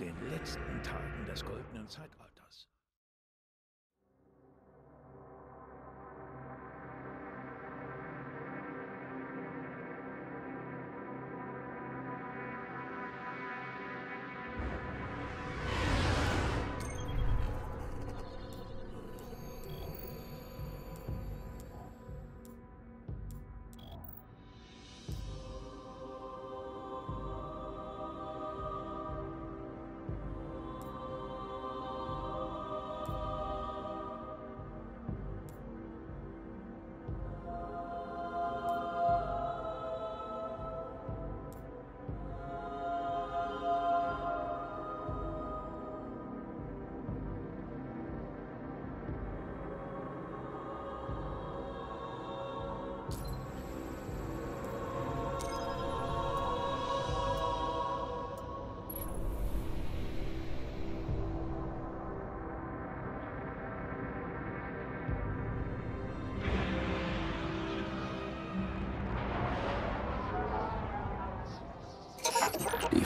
den letzten Tagen des goldenen Zeitalters.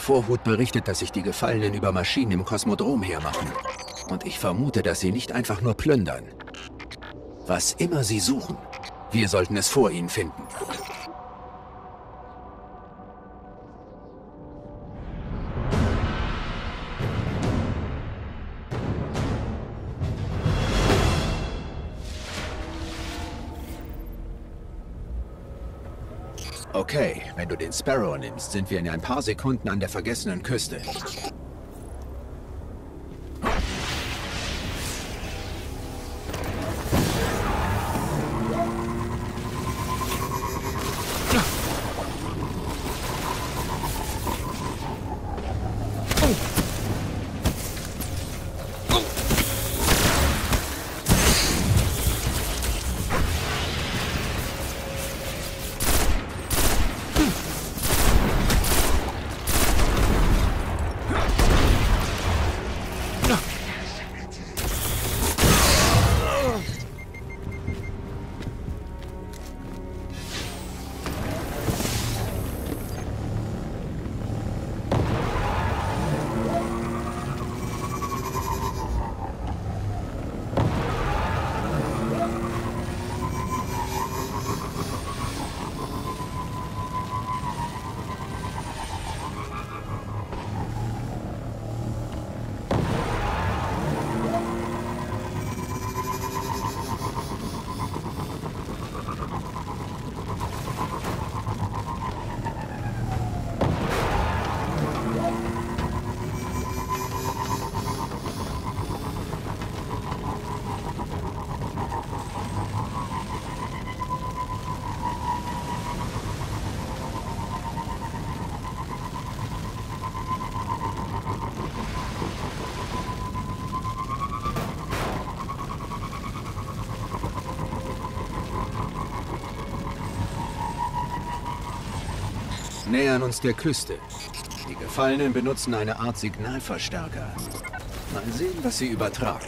Vorhut berichtet, dass sich die Gefallenen über Maschinen im Kosmodrom hermachen. Und ich vermute, dass sie nicht einfach nur plündern. Was immer sie suchen, wir sollten es vor ihnen finden. Wenn du den Sparrow nimmst, sind wir in ein paar Sekunden an der vergessenen Küste. Nähern uns der Küste. Die Gefallenen benutzen eine Art Signalverstärker. Mal sehen, was sie übertragen.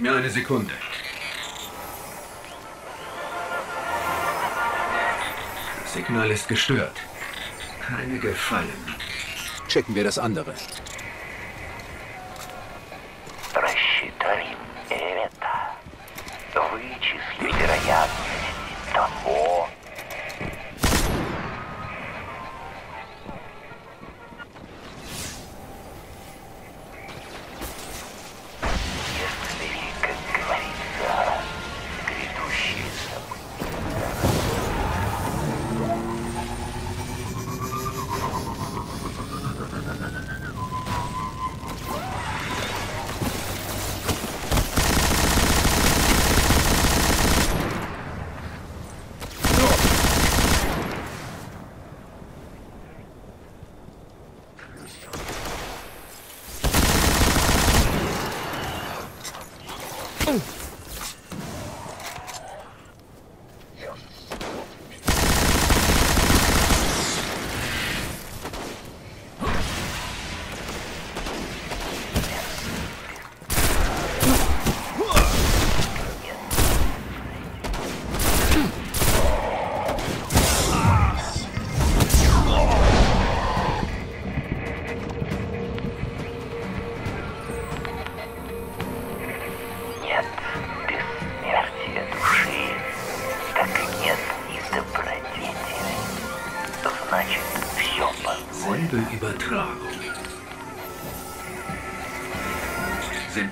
Gib mir eine Sekunde. Das Signal ist gestört. Keine Gefallen. Checken wir das andere. Oh!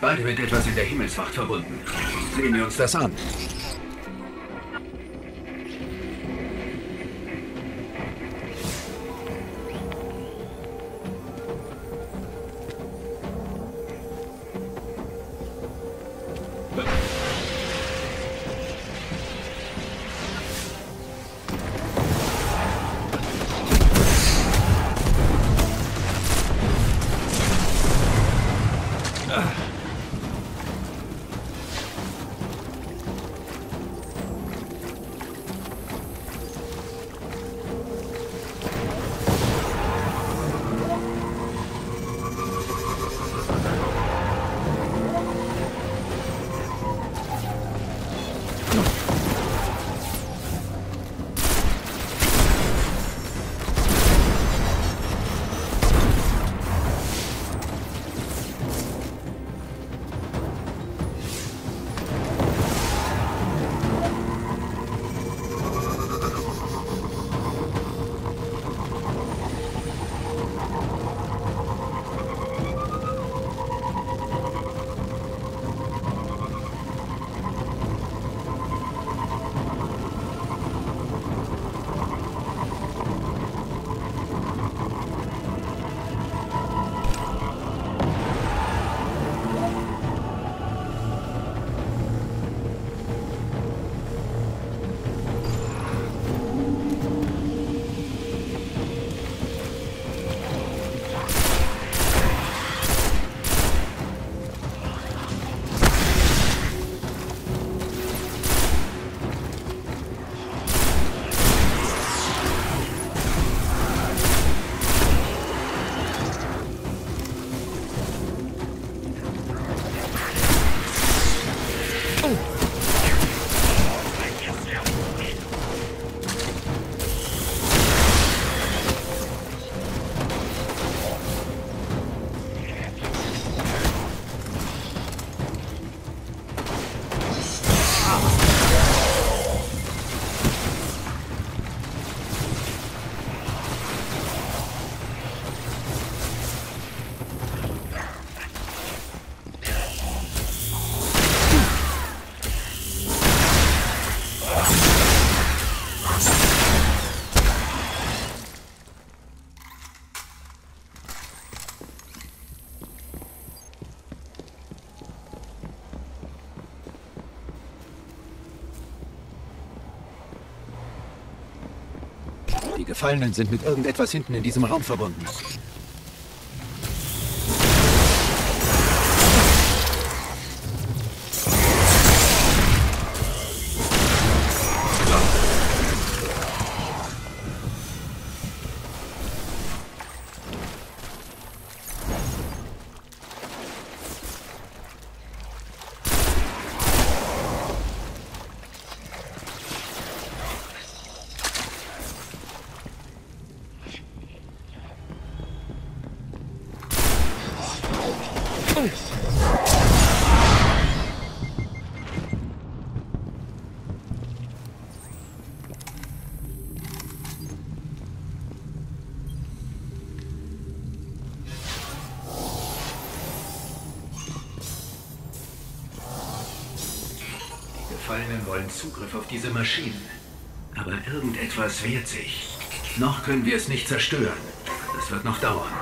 Beide mit etwas in der Himmelswacht verbunden? Sehen wir uns das an. Gefallenen sind mit irgendetwas hinten in diesem Raum verbunden. Die Gefallenen wollen Zugriff auf diese Maschinen. Aber irgendetwas wehrt sich. Noch können wir es nicht zerstören. Das wird noch dauern.